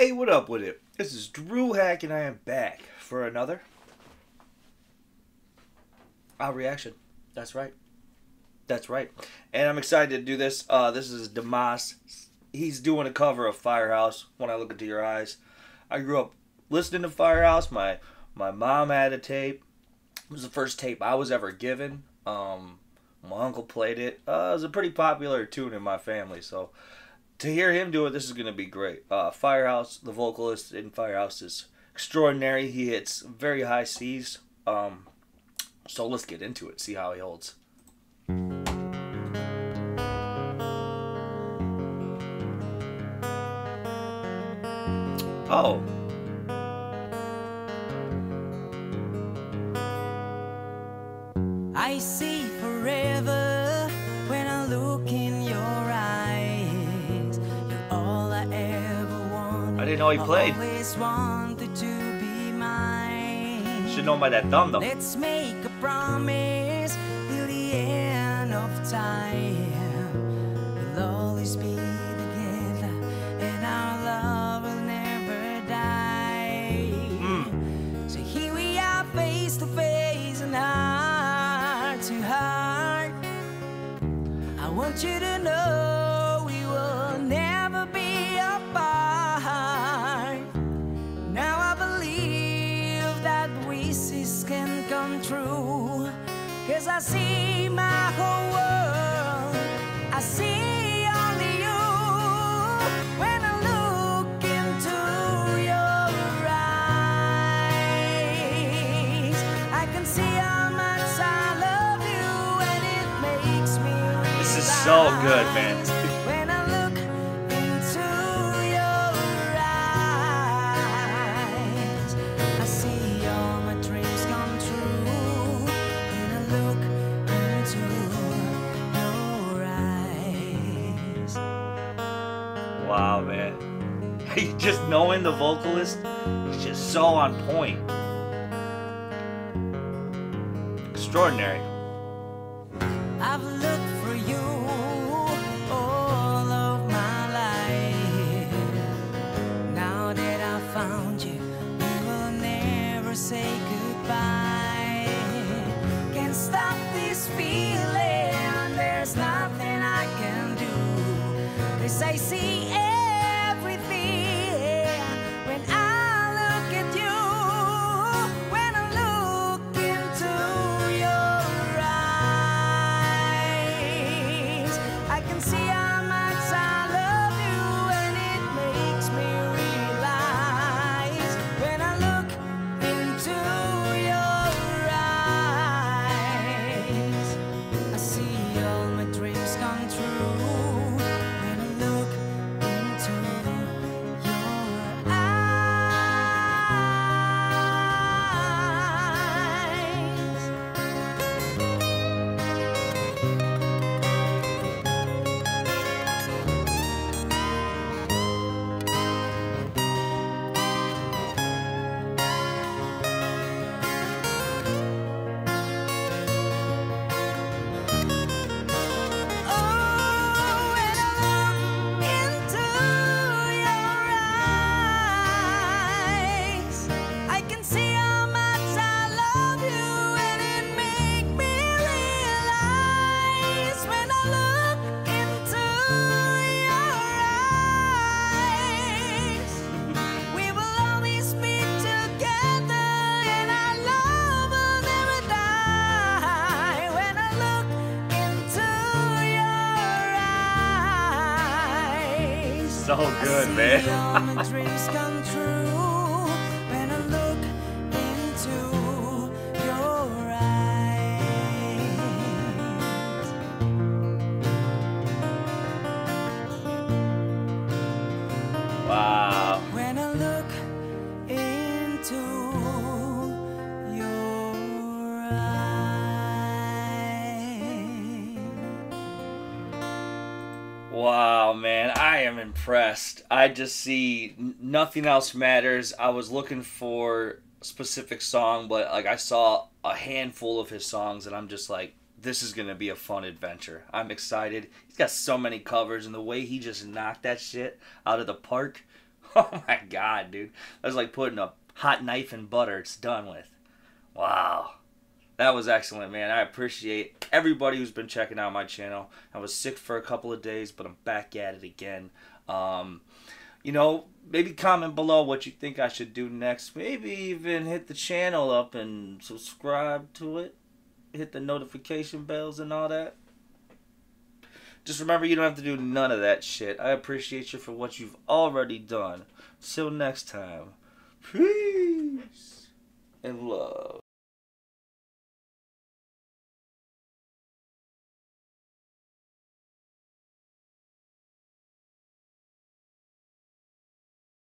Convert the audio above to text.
Hey, what up with it? This is Dru Hak, and I am back for another our reaction. That's right. That's right. And I'm excited to do this. Uh, this is Dimas. He's doing a cover of Firehouse. When I look into your eyes, I grew up listening to Firehouse. My my mom had a tape. It was the first tape I was ever given. Um, my uncle played it. Uh, it was a pretty popular tune in my family, so to hear him do it, this is going to be great. Uh, Firehouse, the vocalist in Firehouse is extraordinary. He hits very high C's. Um, so let's get into it, see how he holds. Oh. I see didn't know he played. Always wanted to be mine. Should know by that thumb though. Let's make a promise till the end of time. We'll always be together, and our love will never die. Mm. So here we are, face to face and heart to heart. I want you to I see my whole world. I see only you. When I look into your eyes, I can see how much I love you, and it makes me realize. This is so good, man. Just knowing the vocalist is just so on point. Extraordinary. Into your eyes. Wow. When I look into your eyes. Wow, man, I am impressed. I just see nothing else matters. I was looking for specific song, but like I saw a handful of his songs, and I'm just like, this is gonna be a fun adventure. I'm excited. He's got so many covers, and the way he just knocked that shit out of the park. Oh my god, dude. That's like putting a hot knife in butter. It's done with. Wow. That was excellent, man. I appreciate everybody who's been checking out my channel. I was sick for a couple of days, but I'm back at it again. Um, you know, maybe comment below what you think I should do next. Maybe even hit the channel up and subscribe to it. Hit the notification bells and all that. Just remember, you don't have to do none of that shit. I appreciate you for what you've already done. Till next time, peace and love.